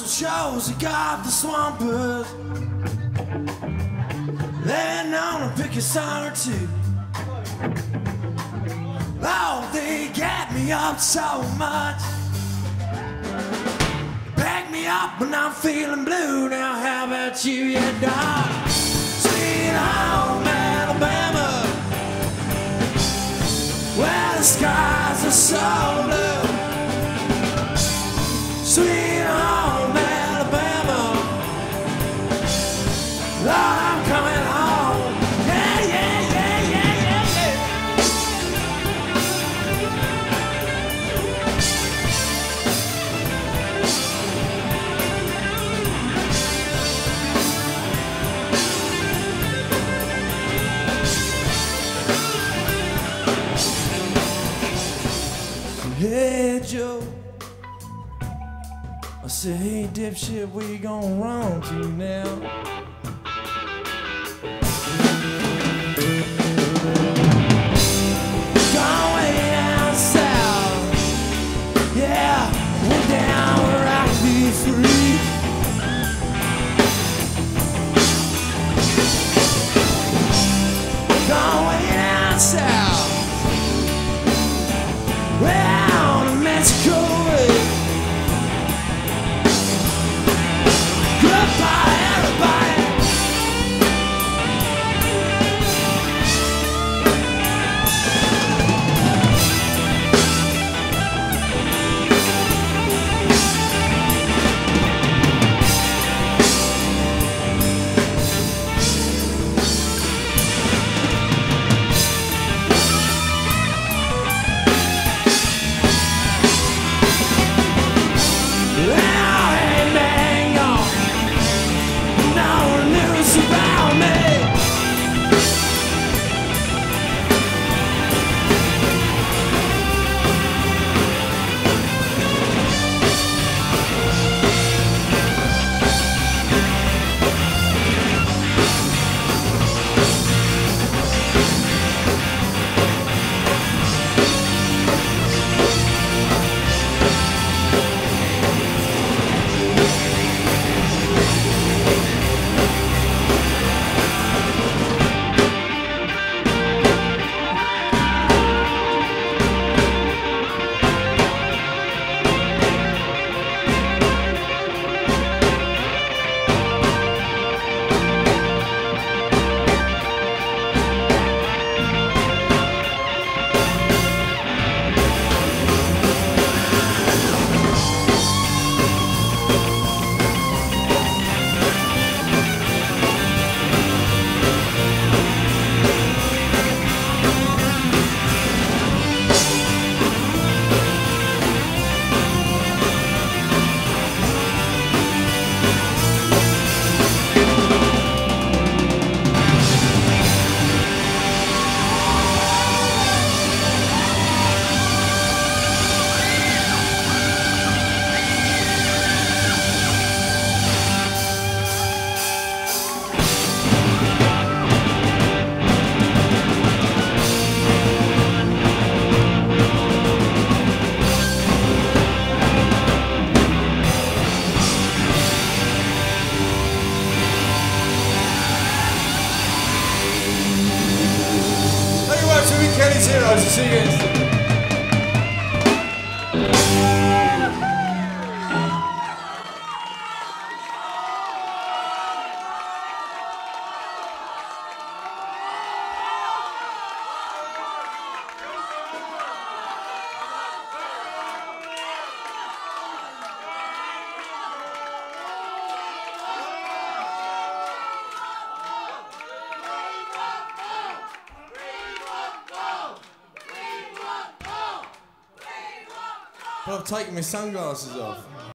Muscle Shoals, he got the swampers. To pick a song or two. Oh, they get me up so much. Back me up when I'm feeling blue. Now, how about you, yeah, dog? Sweet home Alabama, where the skies are so blue. Hey Joe, I said, hey dipshit, where you gonna run to now? Going See you again. But I've taken my sunglasses off.